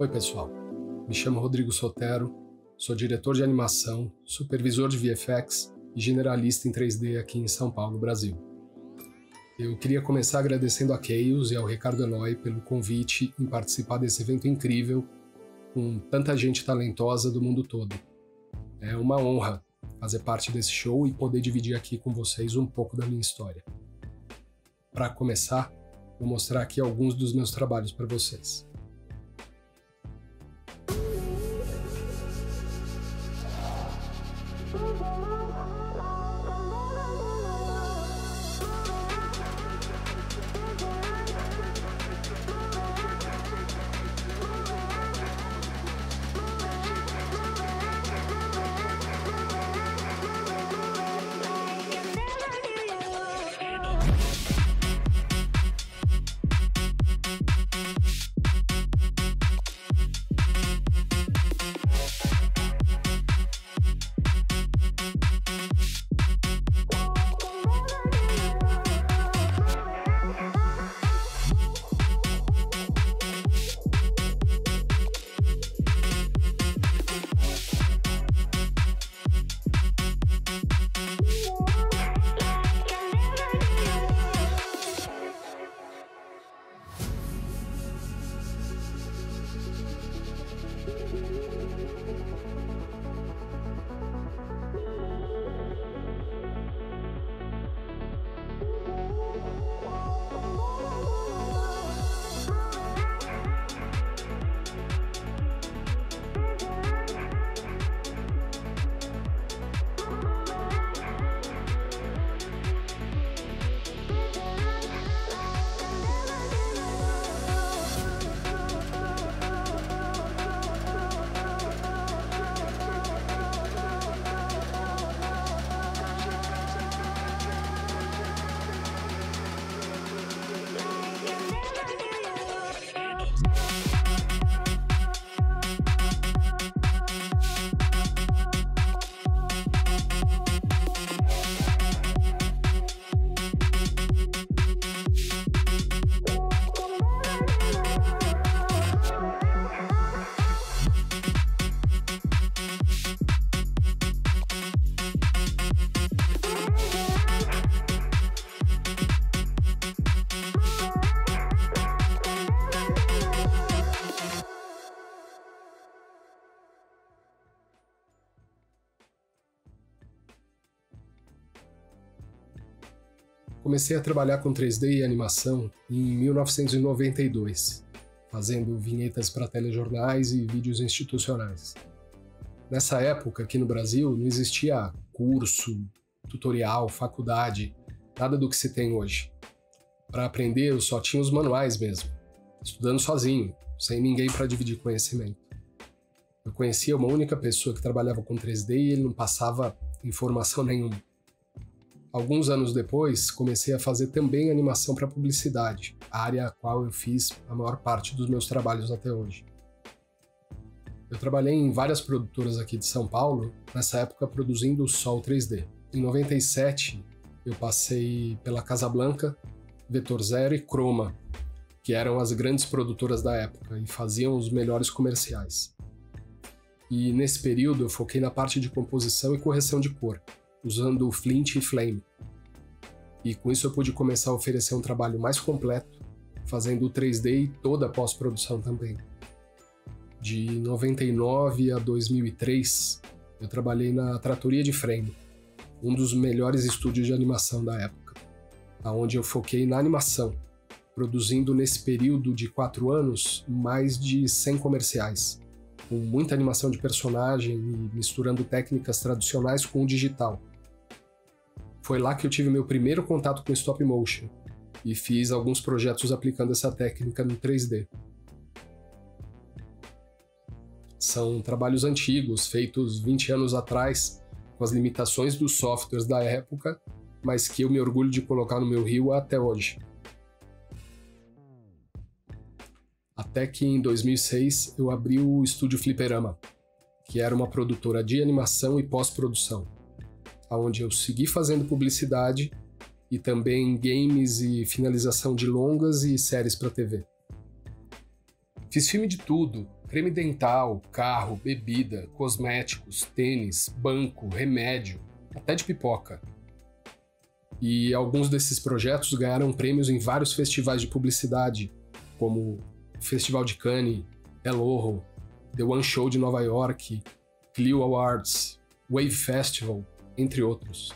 Oi, pessoal. Me chamo Rodrigo Sotero, sou diretor de animação, supervisor de VFX e generalista em 3D aqui em São Paulo, Brasil. Eu queria começar agradecendo a Keios e ao Ricardo Eloy pelo convite em participar desse evento incrível com tanta gente talentosa do mundo todo. É uma honra fazer parte desse show e poder dividir aqui com vocês um pouco da minha história. Para começar, vou mostrar aqui alguns dos meus trabalhos para vocês. Comecei a trabalhar com 3D e animação em 1992, fazendo vinhetas para telejornais e vídeos institucionais. Nessa época, aqui no Brasil, não existia curso, tutorial, faculdade, nada do que se tem hoje. Para aprender, eu só tinha os manuais mesmo, estudando sozinho, sem ninguém para dividir conhecimento. Eu conhecia uma única pessoa que trabalhava com 3D e ele não passava informação nenhuma. Alguns anos depois, comecei a fazer também animação para publicidade, a área a qual eu fiz a maior parte dos meus trabalhos até hoje. Eu trabalhei em várias produtoras aqui de São Paulo, nessa época produzindo o Sol 3D. Em 97, eu passei pela Casablanca, Vetor Zero e Chroma, que eram as grandes produtoras da época e faziam os melhores comerciais. E nesse período eu foquei na parte de composição e correção de cor, usando Flint e Flame. E com isso eu pude começar a oferecer um trabalho mais completo, fazendo o 3D e toda a pós-produção também. De 99 a 2003, eu trabalhei na Tratoria de Frame, um dos melhores estúdios de animação da época, aonde eu foquei na animação, produzindo nesse período de quatro anos mais de 100 comerciais, com muita animação de personagem e misturando técnicas tradicionais com o digital, foi lá que eu tive meu primeiro contato com stop motion e fiz alguns projetos aplicando essa técnica no 3D. São trabalhos antigos, feitos 20 anos atrás, com as limitações dos softwares da época, mas que eu me orgulho de colocar no meu rio até hoje. Até que em 2006 eu abri o estúdio Fliperama, que era uma produtora de animação e pós-produção onde eu segui fazendo publicidade e também games e finalização de longas e séries para TV. Fiz filme de tudo, creme dental, carro, bebida, cosméticos, tênis, banco, remédio, até de pipoca. E alguns desses projetos ganharam prêmios em vários festivais de publicidade, como o Festival de Cannes, El Oro, The One Show de Nova York, Clio Awards, Wave Festival, entre outros.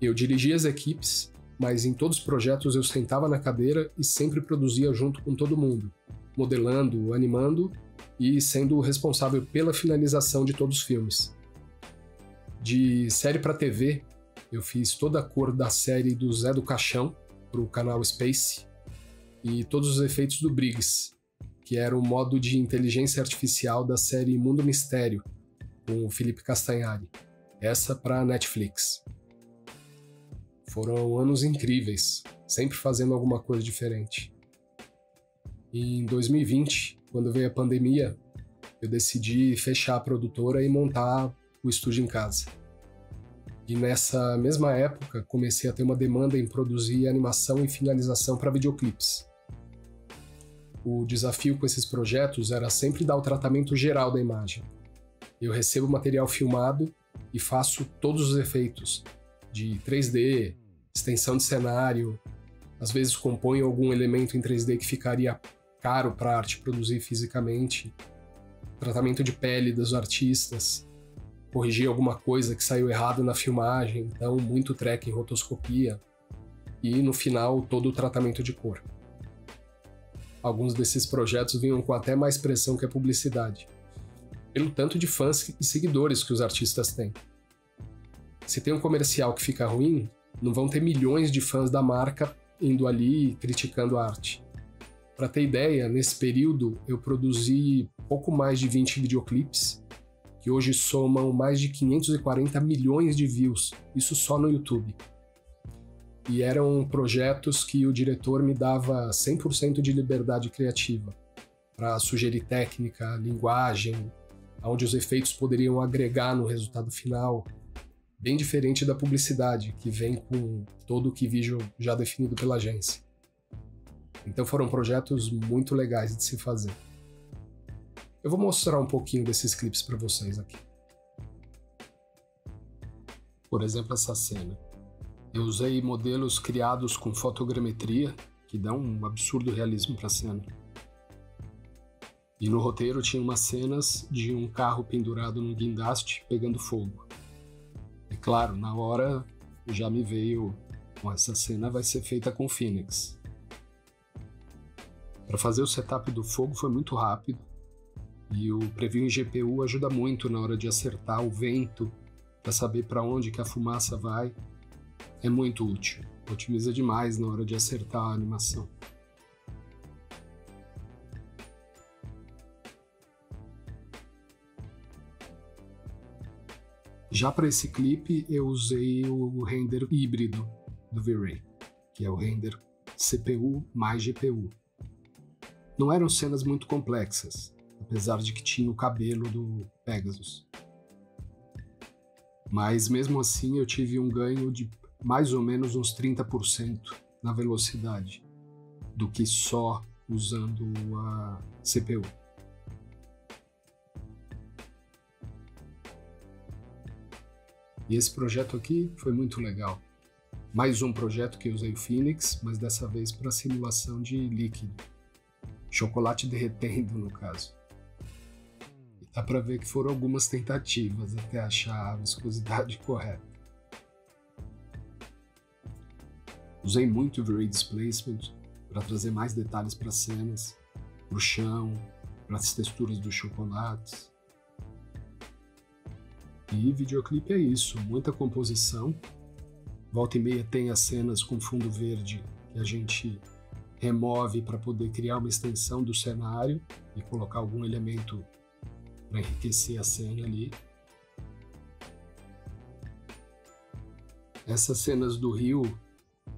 Eu dirigia as equipes, mas em todos os projetos eu sentava na cadeira e sempre produzia junto com todo mundo, modelando, animando e sendo o responsável pela finalização de todos os filmes. De série para TV, eu fiz toda a cor da série do Zé do Caixão para o canal Space e todos os efeitos do Briggs, que era o modo de inteligência artificial da série Mundo Mistério, com o Felipe Castanhari. Essa para Netflix. Foram anos incríveis, sempre fazendo alguma coisa diferente. E em 2020, quando veio a pandemia, eu decidi fechar a produtora e montar o estúdio em casa. E nessa mesma época, comecei a ter uma demanda em produzir animação e finalização para videoclipes. O desafio com esses projetos era sempre dar o tratamento geral da imagem. Eu recebo material filmado e faço todos os efeitos de 3D, extensão de cenário, às vezes componho algum elemento em 3D que ficaria caro para a arte produzir fisicamente, tratamento de pele dos artistas, corrigir alguma coisa que saiu errado na filmagem, então muito track em rotoscopia. E no final todo o tratamento de cor. Alguns desses projetos vinham com até mais pressão que a publicidade, pelo tanto de fãs e seguidores que os artistas têm. Se tem um comercial que fica ruim, não vão ter milhões de fãs da marca indo ali criticando a arte. Para ter ideia, nesse período eu produzi pouco mais de 20 videoclipes que hoje somam mais de 540 milhões de views, isso só no YouTube. E eram projetos que o diretor me dava 100% de liberdade criativa para sugerir técnica, linguagem, onde os efeitos poderiam agregar no resultado final, bem diferente da publicidade, que vem com todo o que vídeo já definido pela agência. Então foram projetos muito legais de se fazer. Eu vou mostrar um pouquinho desses clipes para vocês aqui. Por exemplo, essa cena. Eu usei modelos criados com fotogrametria, que dão um absurdo realismo para a cena. E no roteiro tinha umas cenas de um carro pendurado num guindaste pegando fogo. E claro, na hora já me veio, essa cena vai ser feita com Phoenix. Para fazer o setup do fogo foi muito rápido, e o preview em GPU ajuda muito na hora de acertar o vento, para saber para onde que a fumaça vai. É muito útil. Otimiza demais na hora de acertar a animação. Já para esse clipe, eu usei o render híbrido do V-Ray, que é o render CPU mais GPU. Não eram cenas muito complexas, apesar de que tinha o cabelo do Pegasus. Mas mesmo assim eu tive um ganho de mais ou menos uns 30% na velocidade do que só usando a CPU. E esse projeto aqui foi muito legal. Mais um projeto que usei o Phoenix, mas dessa vez para simulação de líquido. Chocolate derretendo, no caso. Dá para ver que foram algumas tentativas até achar a viscosidade correta. Usei muito o V-Ray Displacement para trazer mais detalhes para as cenas, para o chão, para as texturas dos chocolates. E videoclipe é isso, muita composição. Volta e meia tem as cenas com fundo verde que a gente remove para poder criar uma extensão do cenário e colocar algum elemento para enriquecer a cena ali. Essas cenas do rio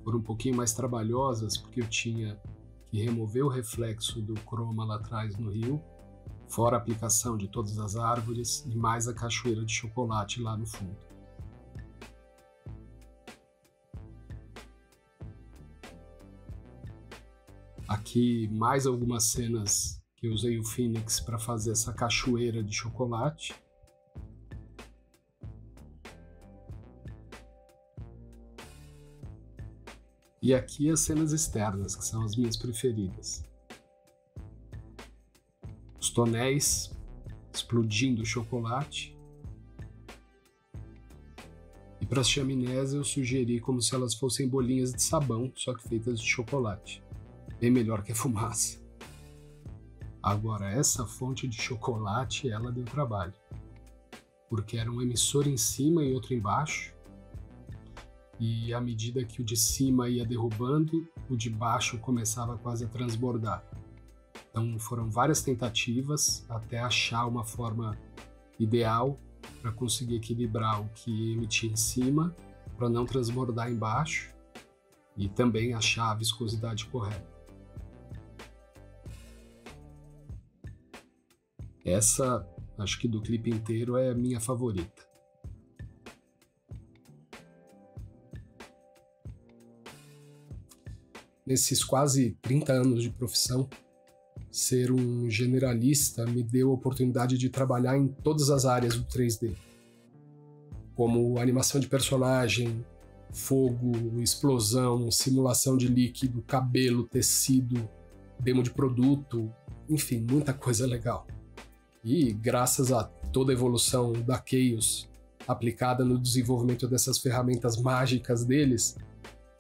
foram um pouquinho mais trabalhosas porque eu tinha que remover o reflexo do croma lá atrás no rio, fora a aplicação de todas as árvores e mais a cachoeira de chocolate lá no fundo. Aqui mais algumas cenas que eu usei o Phoenix para fazer essa cachoeira de chocolate. E aqui as cenas externas, que são as minhas preferidas. Tonéis explodindo chocolate. E para as chaminés eu sugeri como se elas fossem bolinhas de sabão, só que feitas de chocolate. Bem melhor que a fumaça. Agora, essa fonte de chocolate, ela deu trabalho. Porque era um emissor em cima e outro embaixo. E à medida que o de cima ia derrubando, o de baixo começava quase a transbordar. Então foram várias tentativas até achar uma forma ideal para conseguir equilibrar o que emitia em cima para não transbordar embaixo e também achar a viscosidade correta. Essa, acho que do clipe inteiro, é a minha favorita. Nesses quase 30 anos de profissão, ser um generalista me deu a oportunidade de trabalhar em todas as áreas do 3D, como animação de personagem, fogo, explosão, simulação de líquido, cabelo, tecido, demo de produto, enfim, muita coisa legal. E graças a toda a evolução da Chaos aplicada no desenvolvimento dessas ferramentas mágicas deles,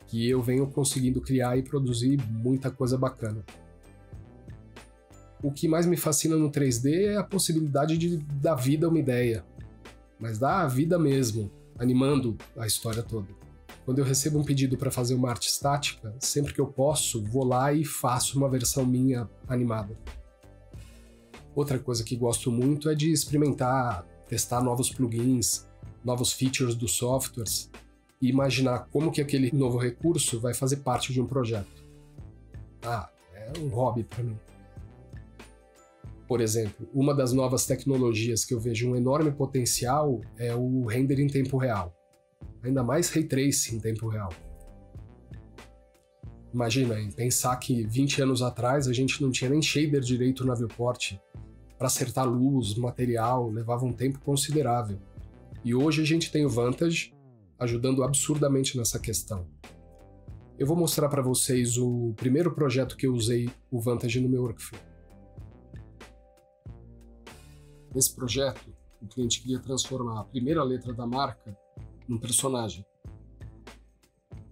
que eu venho conseguindo criar e produzir muita coisa bacana. O que mais me fascina no 3D é a possibilidade de dar vida a uma ideia, mas dar a vida mesmo, animando a história toda. Quando eu recebo um pedido para fazer uma arte estática, sempre que eu posso, vou lá e faço uma versão minha animada. Outra coisa que gosto muito é de experimentar, testar novos plugins, novos features dos softwares e imaginar como que aquele novo recurso vai fazer parte de um projeto. Ah, é um hobby para mim. Por exemplo, uma das novas tecnologias que eu vejo um enorme potencial é o render em tempo real. Ainda mais ray tracing em tempo real. Imagina, hein, pensar que 20 anos atrás a gente não tinha nem shader direito na viewport para acertar luz, material, levava um tempo considerável. E hoje a gente tem o Vantage ajudando absurdamente nessa questão. Eu vou mostrar para vocês o primeiro projeto que eu usei o Vantage no meu workflow. Nesse projeto, o cliente queria transformar a primeira letra da marca num personagem.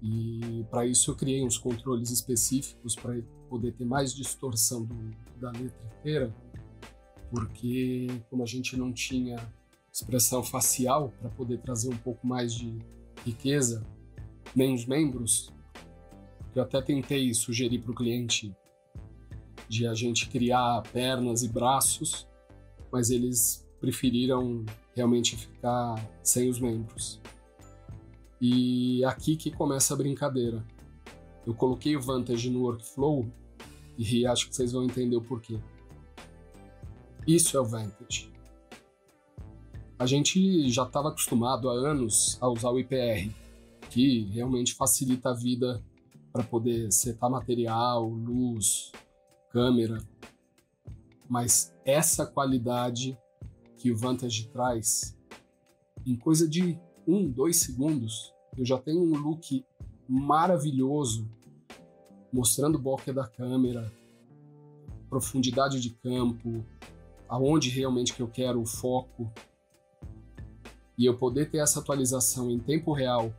E para isso eu criei uns controles específicos para poder ter mais distorção do, da letra inteira porque como a gente não tinha expressão facial para poder trazer um pouco mais de riqueza, nem os membros, eu até tentei sugerir para o cliente de a gente criar pernas e braços, mas eles preferiram realmente ficar sem os membros. E aqui que começa a brincadeira. Eu coloquei o Vantage no workflow e acho que vocês vão entender o porquê. Isso é o Vantage. A gente já estava acostumado há anos a usar o IPR, que realmente facilita a vida para poder setar material, luz, câmera. Mas essa qualidade que o Vantage traz, em coisa de um, dois segundos, eu já tenho um look maravilhoso, mostrando bokeh da câmera, profundidade de campo, aonde realmente que eu quero o foco e eu poder ter essa atualização em tempo real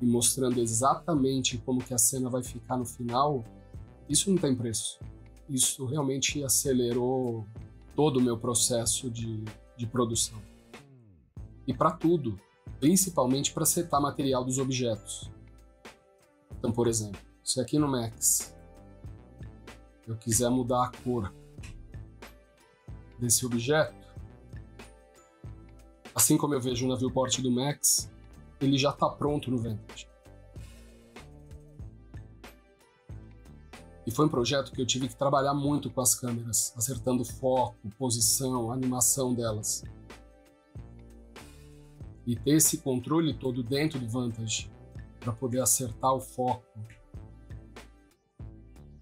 e mostrando exatamente como que a cena vai ficar no final, isso não tem preço. Isso realmente acelerou todo o meu processo de, de produção. E para tudo, principalmente para setar material dos objetos. Então, por exemplo, se aqui no Max eu quiser mudar a cor desse objeto, assim como eu vejo na viewport do Max, ele já está pronto no Vantage. E foi um projeto que eu tive que trabalhar muito com as câmeras, acertando foco, posição, animação delas. E ter esse controle todo dentro do Vantage para poder acertar o foco,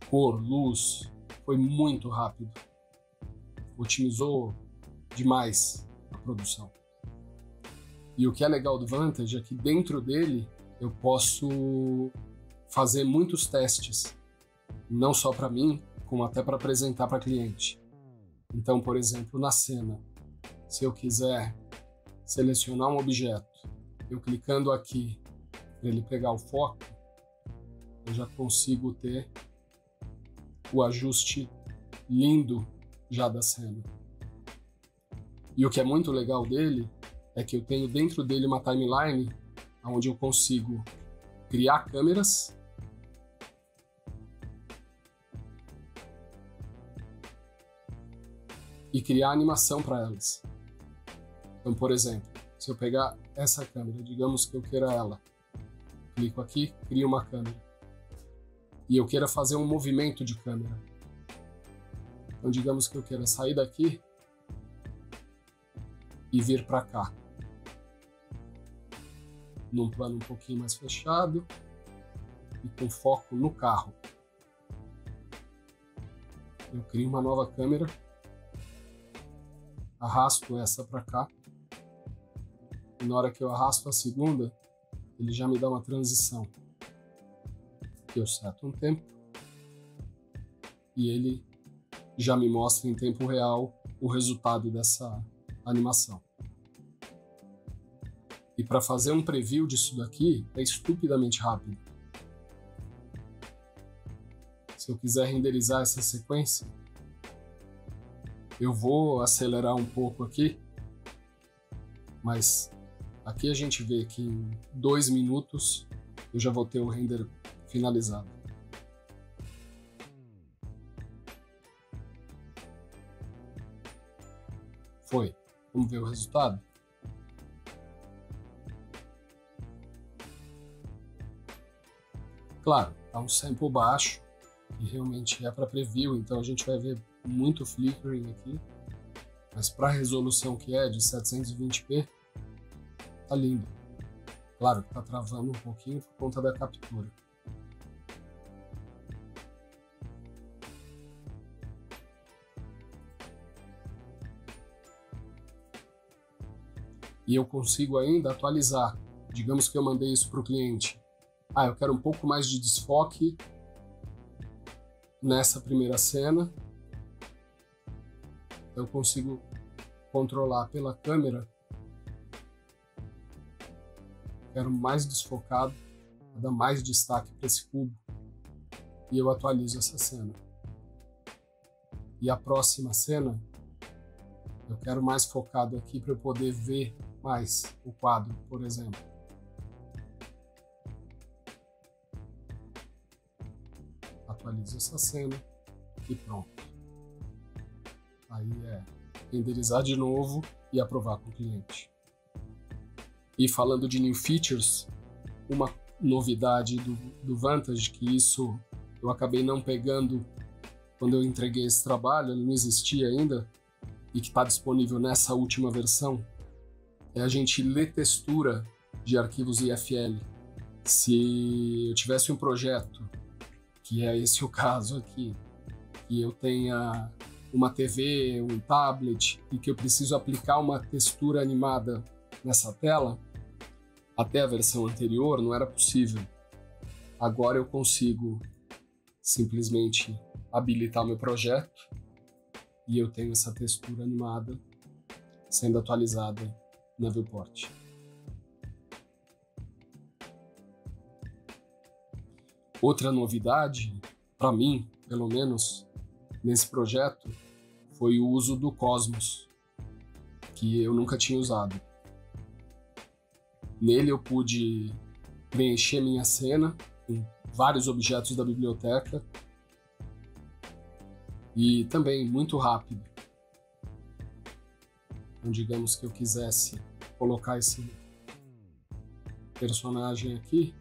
cor, luz, foi muito rápido otimizou demais a produção. E o que é legal do Vantage é que dentro dele eu posso fazer muitos testes, não só para mim, como até para apresentar para cliente. Então, por exemplo, na cena, se eu quiser selecionar um objeto, eu clicando aqui para ele pegar o foco, eu já consigo ter o ajuste lindo já da cena. E o que é muito legal dele é que eu tenho dentro dele uma timeline onde eu consigo criar câmeras e criar animação para elas. Então, por exemplo, se eu pegar essa câmera, digamos que eu queira ela, clico aqui, crio uma câmera. E eu queira fazer um movimento de câmera. Então, digamos que eu queira sair daqui e vir para cá. Num plano um pouquinho mais fechado e com foco no carro. Eu crio uma nova câmera arrasto essa para cá. E na hora que eu arrasto a segunda, ele já me dá uma transição. Eu seto um tempo e ele já me mostra em tempo real o resultado dessa animação. E para fazer um preview disso daqui é estupidamente rápido. Se eu quiser renderizar essa sequência, eu vou acelerar um pouco aqui, mas aqui a gente vê que em dois minutos eu já vou ter o render finalizado. Foi. Vamos ver o resultado? Claro, tá um sample baixo, e realmente é para preview, então a gente vai ver muito flickering aqui, mas para a resolução que é de 720p, tá lindo. Claro tá travando um pouquinho por conta da captura. E eu consigo ainda atualizar. Digamos que eu mandei isso para o cliente. Ah, eu quero um pouco mais de desfoque nessa primeira cena eu consigo controlar pela câmera. Quero mais desfocado, dar mais destaque para esse cubo e eu atualizo essa cena. E a próxima cena eu quero mais focado aqui para eu poder ver mais o quadro, por exemplo. Atualizo essa cena e pronto. Aí é renderizar de novo e aprovar com o cliente. E falando de new features, uma novidade do, do Vantage, que isso eu acabei não pegando quando eu entreguei esse trabalho, ele não existia ainda, e que está disponível nessa última versão, é a gente ler textura de arquivos IFL. Se eu tivesse um projeto, que é esse o caso aqui, e eu tenha uma TV, um tablet e que eu preciso aplicar uma textura animada nessa tela, até a versão anterior não era possível. Agora eu consigo simplesmente habilitar meu projeto e eu tenho essa textura animada sendo atualizada na Viewport. Outra novidade, para mim, pelo menos, nesse projeto foi o uso do Cosmos, que eu nunca tinha usado. Nele eu pude preencher minha cena com vários objetos da biblioteca e também muito rápido. Então, digamos que eu quisesse colocar esse personagem aqui,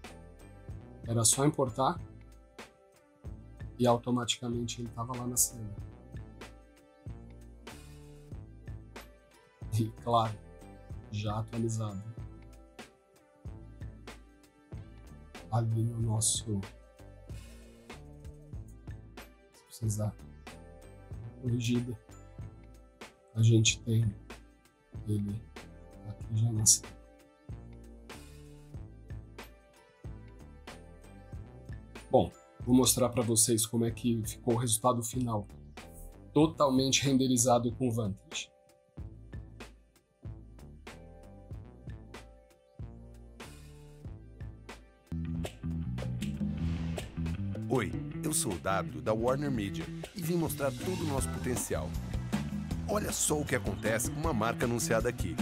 era só importar e automaticamente ele estava lá na cena. E claro, já atualizado. Ali no nosso. Se precisar. Corrigida. a gente tem ele aqui já nasceu. Bom, vou mostrar para vocês como é que ficou o resultado final. Totalmente renderizado com Vantage. Oi, eu sou o W da Warner Media e vim mostrar todo o nosso potencial. Olha só o que acontece com uma marca anunciada aqui.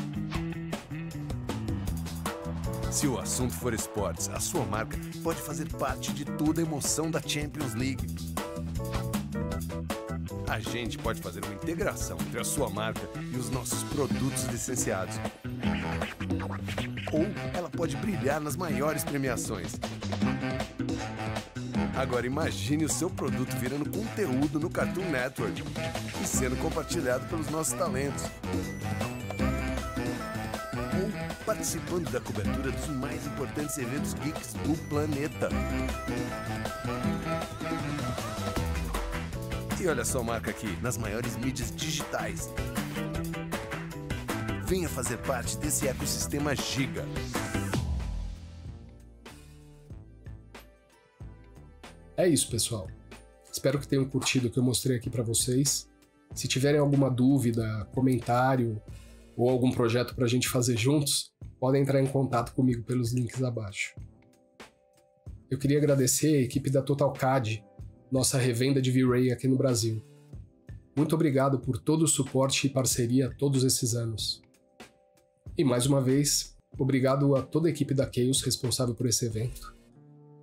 Se o assunto for esportes, a sua marca pode fazer parte de toda a emoção da Champions League. A gente pode fazer uma integração entre a sua marca e os nossos produtos licenciados. Ou ela pode brilhar nas maiores premiações. Agora imagine o seu produto virando conteúdo no Cartoon Network e sendo compartilhado pelos nossos talentos. Participando da cobertura dos mais importantes eventos geeks do planeta. E olha sua marca aqui, nas maiores mídias digitais. Venha fazer parte desse ecossistema giga. É isso, pessoal. Espero que tenham curtido o que eu mostrei aqui para vocês. Se tiverem alguma dúvida, comentário ou algum projeto para a gente fazer juntos, podem entrar em contato comigo pelos links abaixo. Eu queria agradecer a equipe da TotalCAD, nossa revenda de V-Ray aqui no Brasil. Muito obrigado por todo o suporte e parceria todos esses anos. E mais uma vez, obrigado a toda a equipe da Chaos responsável por esse evento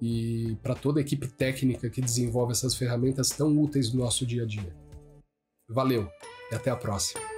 e para toda a equipe técnica que desenvolve essas ferramentas tão úteis no nosso dia a dia. Valeu e até a próxima!